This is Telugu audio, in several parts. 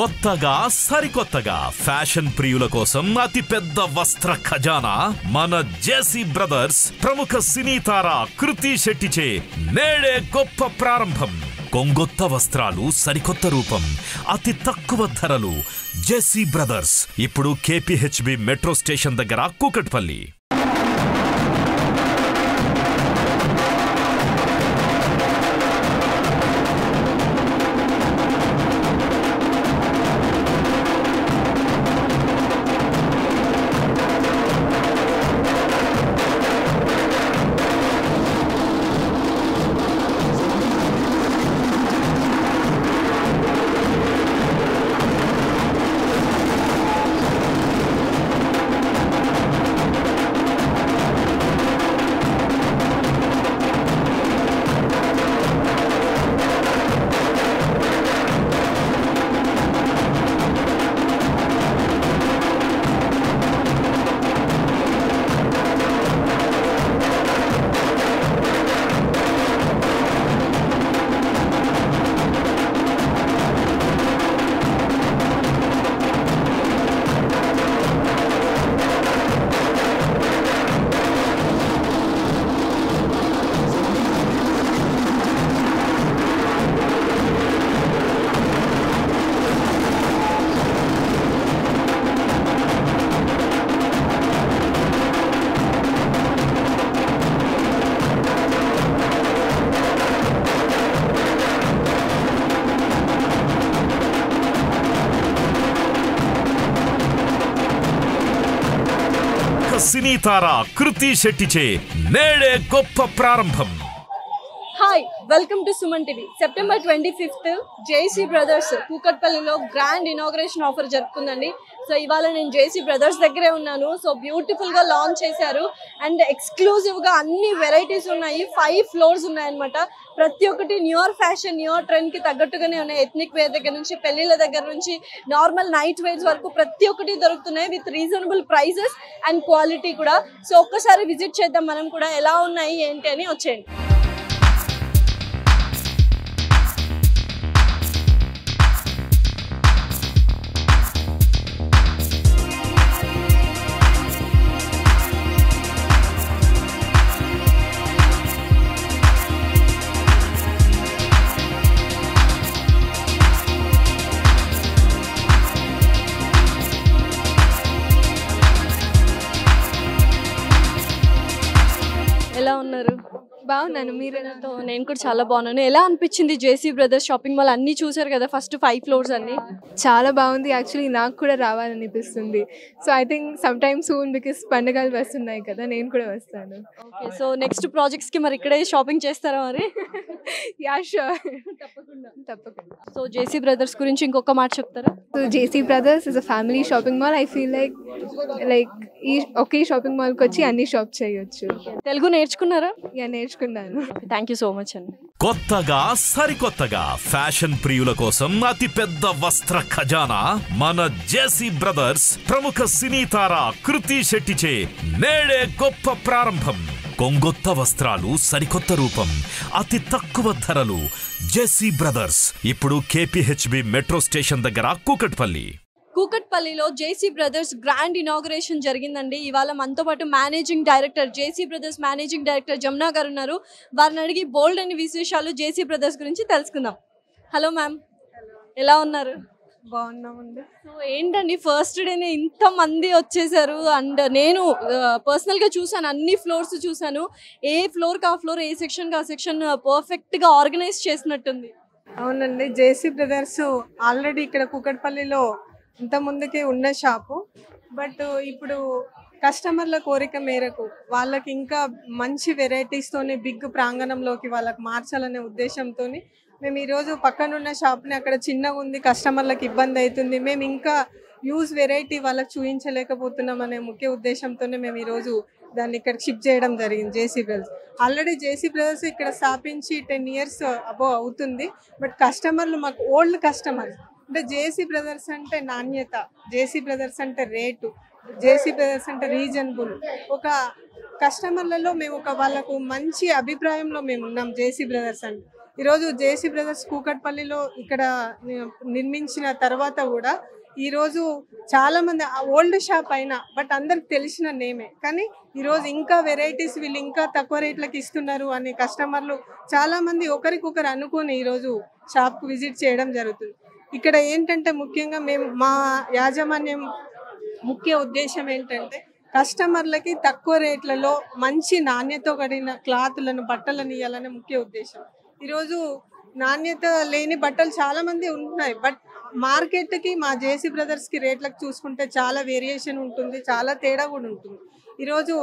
కొత్తగా సరికొత్తగా ఫ్యాషన్ ప్రియుల కోసం అతి పెద్ద వస్త్ర ఖజానా మన జేసీ బ్రదర్స్ ప్రముఖ సినీ తార కృతి శెట్టిచే నేడే గొప్ప ప్రారంభం. కొంగొత్త వస్త్రాలు సరికొత్త రూపం. అతి తక్కువ ధరలు జేసీ బ్రదర్స్. ఇప్పుడు కేపీహెచ్బి మెట్రో స్టేషన్ దగ్గర కూకట్పల్లి. ప్రముఖ కృతి శెట్టిచే నేడే గొప్ప ప్రారంభం. Hi welcome to Suman TV September twenty fifth JC Brothers కూకట్పల్లిలో గ్రాండ్ ఇనాగ్రేషన్ ఆఫర్ జరుపుకుందండి. సో ఇవాళ నేను జేసీ బ్రదర్స్ దగ్గరే ఉన్నాను. సో బ్యూటిఫుల్గా లాంచ్ చేశారు. అండ్ ఎక్స్క్లూజివ్గా అన్ని వెరైటీస్ ఉన్నాయి. ఫైవ్ ఫ్లోర్స్ ఉన్నాయన్నమాట. ప్రతి ఒక్కటి న్యూయర్ ఫ్యాషన్ న్యూయర్ ట్రెండ్కి తగ్గట్టుగానే ఉన్నాయి. ఎథ్నిక్ వేర్ దగ్గర నుంచి పెళ్ళిళ్ళ దగ్గర నుంచి నార్మల్ నైట్ వేర్స్ వరకు ప్రతి ఒక్కటి దొరుకుతున్నాయి with reasonable prices and quality కూడా. సో ఒక్కసారి విజిట్ చేద్దాం. మనం కూడా ఎలా ఉన్నాయి ఏంటి అని వచ్చేయండి. ఎలా ఉన్నారు? బాగున్నాను. మీరు నేను కూడా చాలా బాగున్నాను. ఎలా అనిపించింది జేసీ బ్రదర్స్ షాపింగ్ మాల్? అన్ని చూసారు కదా ఫస్ట్ ఫైవ్ ఫ్లోర్స్ అన్ని. చాలా బాగుంది. యాక్చువల్లీ నాకు కూడా రావాలనిపిస్తుంది. So I think some time soon because పండుగలు వస్తున్నాయి కదా నేను కూడా వస్తాను. ఓకే. సో నెక్స్ట్ ప్రాజెక్ట్స్కి మరి ఇక్కడే షాపింగ్ చేస్తారా మరి? యా షూర్ తప్పకుండా తప్పకుండా. సో జేసీ బ్రదర్స్ గురించి ఇంకొక మాట చెప్తారా? So JC Brothers is a family shopping mall I feel like like ఈ ఒకే షాపింగ్ మాల్కి వచ్చి అన్ని షాప్ చేయొచ్చు. తెలుగు నేర్చుకున్నారా? యా నేర్చుకున్నాను. థ్యాంక్ యూ సో మచ్ అండి. కొత్తగా సరికొత్తగా ఫ్యాషన్ ప్రియుల కోసం అతి పెద్ద వస్త్ర ఖజానా మన జేసీ బ్రదర్స్ ప్రముఖ సినీ తార కృతి శెట్టిచే నేడే గొప్ప ప్రారంభం. కొంగొత్త వస్త్రాలు సరికొత్త రూపం అతి తక్కువ ధరలు. జేసీ బ్రదర్స్ ఇప్పుడు కేపీహెచ్బి మెట్రో స్టేషన్ దగ్గర కూకట్పల్లి. కూకట్పల్లిలో జేసీ బ్రదర్స్ గ్రాండ్ ఇనాగరేషన్ జరిగిందండి. ఇవాళ మనతో పాటు managing director JC Brothers managing director Jamuna గారు ఉన్నారు. వారిని అడిగి బోల్డ్ అని విశేషాలు జేసీ బ్రదర్స్ గురించి తెలుసుకుందాం. Hello ma'am. ఎలా ఉన్నారు? బాగున్నామండి. సో ఏంటండి ఫస్ట్ డేనే ఇంత మంది వచ్చేసారు అండ్ నేను పర్సనల్గా చూసాను అన్ని ఫ్లోర్స్ చూసాను. ఏ ఫ్లోర్కి ఆ ఫ్లోర్ ఏ సెక్షన్కి ఆ సెక్షన్ పర్ఫెక్ట్గా ఆర్గనైజ్ చేసినట్టుంది. అవునండి జేసీ బ్రదర్స్ ఆల్రెడీ ఇక్కడ కూకట్పల్లిలో ఇంత ముందుకే ఉన్న షాపు బట్ ఇప్పుడు కస్టమర్ల కోరిక మేరకు వాళ్ళకి ఇంకా మంచి వెరైటీస్తోని బిగ్ ప్రాంగణంలోకి వాళ్ళకి మార్చాలనే ఉద్దేశంతో మేము ఈరోజు పక్కనున్న షాప్ని అక్కడ చిన్నగా ఉంది కస్టమర్లకు ఇబ్బంది అవుతుంది. మేము ఇంకా యూజ్ వెరైటీ వాళ్ళకి చూపించలేకపోతున్నాం అనే ముఖ్య ఉద్దేశంతోనే మేము ఈరోజు దాన్ని ఇక్కడ షిఫ్ట్ చేయడం జరిగింది JC brothers already JC brothers ఇక్కడ స్థాపించి టెన్ ఇయర్స్ అబో అవుతుంది. బట్ కస్టమర్లు మాకు ఓల్డ్ కస్టమర్స్ అంటే జేసీ బ్రదర్స్ అంటే నాణ్యత జేసీ బ్రదర్స్ అంటే రేటు. జేసీ బ్రదర్స్ అంటే రీజనబుల్. ఒక కస్టమర్లలో మేము ఒక వాళ్ళకు మంచి అభిప్రాయంలో మేము ఉన్నాం జేసీ బ్రదర్స్ అంటే ఈరోజు జేసీ బ్రదర్స్ కూకట్పల్లిలో ఇక్కడ నిర్మించిన తర్వాత కూడా ఈరోజు చాలా మంది ఓల్డ్ షాప్ అయినా బట్ అందరికి తెలిసిన నేమే. కానీ ఈరోజు ఇంకా వెరైటీస్ వీళ్ళు ఇంకా తక్కువ రేట్లకు ఇస్తున్నారు అనే కస్టమర్లు చాలా మంది ఒకరికొకరు అనుకొని ఈరోజు షాప్కు విజిట్ చేయడం జరుగుతుంది. ఇక్కడ ఏంటంటే ముఖ్యంగా మేము మా యాజమాన్యం ముఖ్య ఉద్దేశం ఏంటంటే కస్టమర్లకి తక్కువ రేట్లలో మంచి నాణ్యత కడిగిన క్లాత్లను బట్టలను ఇవ్వాలనే ముఖ్య ఉద్దేశం. ఈరోజు నాణ్యత లేని బట్టలు చాలా మంది ఉంటున్నాయి. బట్ మార్కెట్కి మా జేసీ బ్రదర్స్కి రేట్లకు చూసుకుంటే చాలా వేరియేషన్ ఉంటుంది చాలా తేడా కూడా ఉంటుంది. ఈరోజు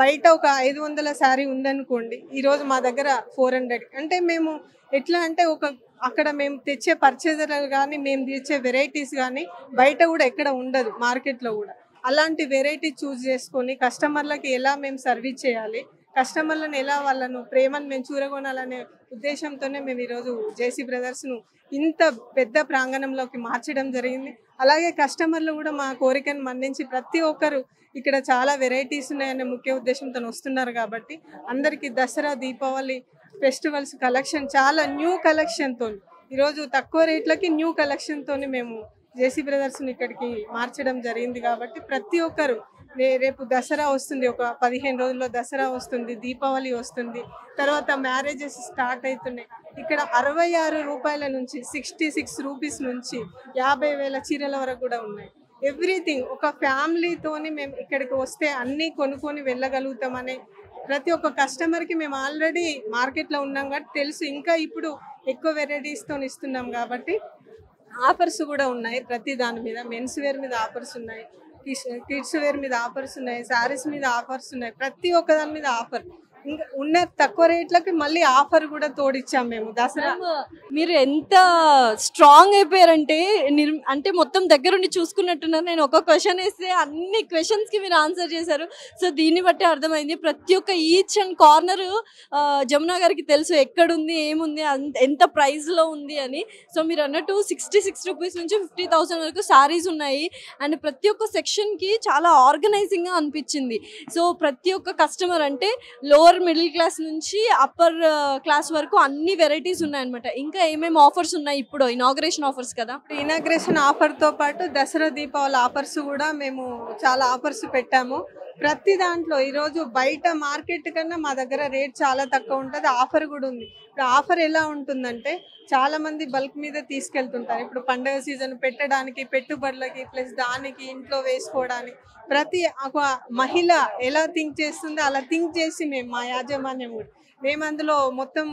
బయట ఒక ఐదు వందల శారీ ఉందనుకోండి ఈరోజు మా దగ్గర ఫోర్ హండ్రెడ్. అంటే మేము ఎట్లా అంటే ఒక అక్కడ మేము తెచ్చే పర్చేజర్లు కానీ మేము తెచ్చే వెరైటీస్ కానీ బయట కూడా ఎక్కడ ఉండదు మార్కెట్లో కూడా. అలాంటి వెరైటీ చూస్ చేసుకొని కస్టమర్లకి ఎలా మేము సర్వీస్ చేయాలి కస్టమర్లను ఎలా వాళ్ళను ప్రేమను మేము చూరగొనాలనే ఉద్దేశంతోనే మేము ఈరోజు జేసీ బ్రదర్స్ను ఇంత పెద్ద ప్రాంగణంలోకి మార్చడం జరిగింది. అలాగే కస్టమర్లు కూడా మా కోరికను మన్నించి ప్రతి ఒక్కరు ఇక్కడ చాలా వెరైటీస్ ఉన్నాయనే ముఖ్య ఉద్దేశంతో వస్తున్నారు కాబట్టి అందరికీ దసరా దీపావళి ఫెస్టివల్స్ కలెక్షన్ చాలా న్యూ కలెక్షన్తో ఈరోజు తక్కువ రేట్లకి న్యూ కలెక్షన్తో మేము జేసీ బ్రదర్స్ని ఇక్కడికి మార్చడం జరిగింది కాబట్టి ప్రతి ఒక్కరు రే- రేపు దసరా వస్తుంది ఒక పదిహేను రోజుల్లో దసరా వస్తుంది దీపావళి వస్తుంది తర్వాత మ్యారేజెస్ స్టార్ట్ అవుతున్నాయి ఇక్కడ అరవై ఆరు రూపాయల నుంచి సిక్స్టీ సిక్స్ రూపీస్ నుంచి యాభై వేల చీరల వరకు కూడా ఉన్నాయి. ఎవ్రీథింగ్ ఒక ఫ్యామిలీతోని మేము ఇక్కడికి వస్తే అన్నీ కొనుక్కొని వెళ్ళగలుగుతామనే ప్రతి ఒక్క కస్టమర్కి మేము ఆల్రెడీ మార్కెట్లో ఉన్నాం కాబట్టి తెలుసు. ఇంకా ఇప్పుడు ఎక్కువ వెరైటీస్తో ఇస్తున్నాం కాబట్టి ఆఫర్స్ కూడా ఉన్నాయి ప్రతి దాని మీద. మెన్స్ వేర్ మీద ఆఫర్స్ ఉన్నాయి కిడ్స్ కిడ్స్ వేర్ మీద ఆఫర్స్ ఉన్నాయి శారీస్ మీద ఆఫర్స్ ఉన్నాయి. ప్రతి ఒక్క దాని మీద ఆఫర్ ఇంకా ఉన్న తక్కువ రేట్లకి మళ్ళీ ఆఫర్ కూడా తోడిచ్చాం మేము. దసరా మీరు ఎంత స్ట్రాంగ్ అయిపోయారంటే నిర్ అంటే మొత్తం దగ్గరుండి చూసుకున్నట్టున్నారు. నేను ఒక క్వశ్చన్ వేస్తే అన్ని క్వశ్చన్స్కి మీరు ఆన్సర్ చేశారు. సో దీన్ని బట్టి అర్థమైంది. ప్రతి ఒక్క ఈచ్ అండ్ కార్నర్ జమునా గారికి తెలుసు ఎక్కడుంది ఏముంది అంత- ఎంత ప్రైస్లో ఉంది అని. సో మీరు అన్నట్టు సిక్స్టీ సిక్స్ రూపీస్ నుంచి ఫిఫ్టీ థౌసండ్ వరకు శారీస్ ఉన్నాయి. అండ్ ప్రతి ఒక్క సెక్షన్కి చాలా ఆర్గనైజింగ్గా అనిపించింది. సో ప్రతి ఒక్క కస్టమర్ అంటే లోవర్ మిడిల్ క్లాస్ నుంచి అప్పర్ క్లాస్ uh, వరకు అన్ని వెరైటీస్ ఉన్నాయన్నమాట. ఇంకా ఏమేమి ఆఫర్స్ ఉన్నాయి ఇప్పుడు? ఇనాగ్రేషన్ ఆఫర్స్ కదా? ఇనాగ్రేషన్ ఆఫర్తో పాటు దసరా దీపావళి ఆఫర్స్ కూడా మేము చాలా ఆఫర్స్ పెట్టాము. ప్రతి దాంట్లో ఈరోజు బయట మార్కెట్ కన్నా మా దగ్గర రేట్ చాలా తక్కువ ఉంటుంది. ఆఫర్ కూడా ఉంది. ఇప్పుడు ఆఫర్ ఎలా ఉంటుందంటే చాలా మంది బల్క్ మీద తీసుకెళ్తుంటారు. ఇప్పుడు పండగ సీజన్ పెట్టడానికి పెట్టుబడులకి ప్లస్ దానికి ఇంట్లో వేసుకోవడానికి. ప్రతి ఒక మహిళ ఎలా థింక్ చేస్తుందో అలా థింక్ చేసి మేము మా యాజమాన్యం కూడా. మేము అందులో మొత్తం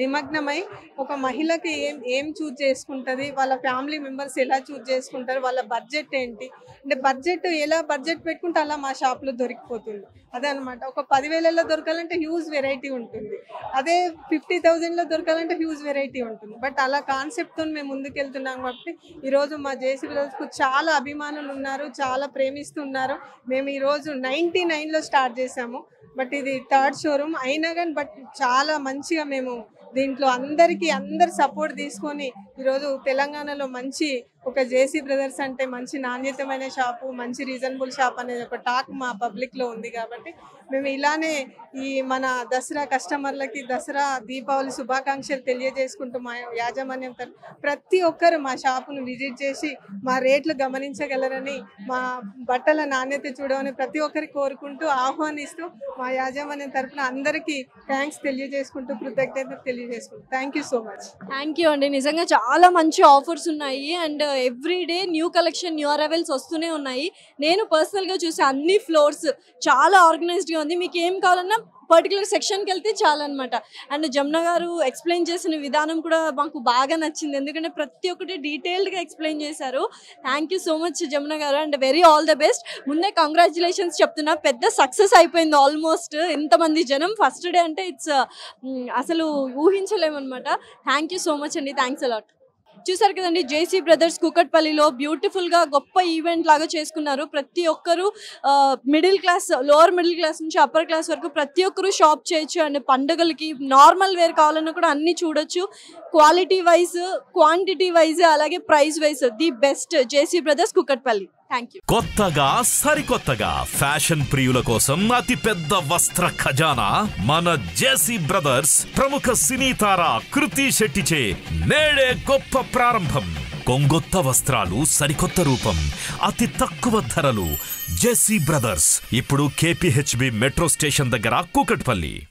నిమగ్నమై ఒక మహిళకి ఏం ఏం చూజ్ చేసుకుంటుంది వాళ్ళ ఫ్యామిలీ మెంబర్స్ ఎలా చూజ్ చేసుకుంటారు వాళ్ళ బడ్జెట్ ఏంటి అంటే బడ్జెట్ ఎలా బడ్జెట్ పెట్టుకుంటే అలా మా షాప్లో దొరికిపోతుంది. అదే ఒక పదివేలలో దొరకాలంటే హ్యూజ్ వెరైటీ ఉంటుంది. అదే ఫిఫ్టీ థౌజండ్లో దొరకాలంటే హ్యూజ్ వెరైటీ ఉంటుంది. బట్ అలా కాన్సెప్ట్తో మేము ముందుకెళ్తున్నాం కాబట్టి ఈరోజు మా జేసీ బ్రదర్స్కు చాలా అభిమానులు ఉన్నారు చాలా ప్రేమిస్తున్నారు మేము ఈరోజు నైంటీ నైన్లో స్టార్ట్ చేసాము బట్ ఇది థర్డ్ షోరూమ్. అయినా కానీ బట్ చాలా మంచిగా మేము దీంట్లో అందరికీ అందరు సపోర్ట్ తీసుకొని ఈరోజు తెలంగాణలో మంచి ఒక జేసీ బ్రదర్స్ అంటే మంచి నాణ్యతమైన షాపు మంచి రీజనబుల్ షాప్ అనేది ఒక టాక్ మా పబ్లిక్లో ఉంది కాబట్టి మేము ఇలానే ఈ మన దసరా కస్టమర్లకి దసరా దీపావళి శుభాకాంక్షలు తెలియజేసుకుంటూ మా యాజమాన్యం తరఫున ప్రతి ఒక్కరు మా షాపును విజిట్ చేసి మా రేట్లు గమనించగలరని మా బట్టల నాణ్యత చూడమని ప్రతి ఒక్కరికి కోరుకుంటూ ఆహ్వానిస్తూ మా యాజమాన్యం తరఫున అందరికీ థ్యాంక్స్ తెలియజేసుకుంటూ కృతజ్ఞత తెలియజేసుకుంటూ. Thank you so much. Thank you అండి. నిజంగా చాలా మంచి ఆఫర్స్ ఉన్నాయి. And every day new collection new arrivals వస్తూనే ఉన్నాయి. నేను పర్సనల్గా చూసే అన్ని ఫ్లోర్స్ చాలా ఆర్గనైజ్డ్గా ఉంది. మీకు ఏం కావాలన్నా పర్టికులర్ సెక్షన్కి వెళ్తే చాలన్నమాట. అండ్ జమున గారు ఎక్స్ప్లెయిన్ చేసిన విధానం కూడా మాకు బాగా నచ్చింది. ఎందుకంటే ప్రతి ఒక్కటి డీటెయిల్డ్గా ఎక్స్ప్లెయిన్ చేశారు. Thank you so much Jamuna గారు and very all the best. ముందే కంగ్రాచులేషన్స్ చెప్తున్నా పెద్ద సక్సెస్ అయిపోయింది ఆల్మోస్ట్ ఎంతమంది జనం. ఫస్ట్ డే అంటే ఇట్స్ అసలు ఊహించలేమన్నమాట. థ్యాంక్ యూ సో మచ్ అండి. Thanks a lot. చూసారు కదండి జేసీ బ్రదర్స్ కుకట్పల్లిలో బ్యూటిఫుల్గా గొప్ప ఈవెంట్ లాగా చేసుకున్నారు. ప్రతి ఒక్కరు middle class lower middle class నుంచి అప్పర్ క్లాస్ వరకు ప్రతి ఒక్కరు షాప్ చేయొచ్చు. అండ్ పండుగలకి నార్మల్ వేర్ కావాలన్నా కూడా అన్ని చూడొచ్చు. క్వాలిటీ వైజ్ క్వాంటిటీ వైజ్ అలాగే price wise the best JC Brothers Kukatpally. కొత్తగా సరికొత్తగా ఫ్యాషన్ ప్రియుల కోసం అతి పెద్ద వస్త్ర ఖజానా మన జేసీ బ్రదర్స్ ప్రముఖ సినీ తార కృతి శెట్టిచే నేడే గొప్ప ప్రారంభం. కొంగొత్త వస్త్రాలు సరికొత్త రూపం. అతి తక్కువ ధరలు జేసీ బ్రదర్స్. ఇప్పుడు కేపీహెచ్బి మెట్రో స్టేషన్ దగ్గర కూకట్పల్లి.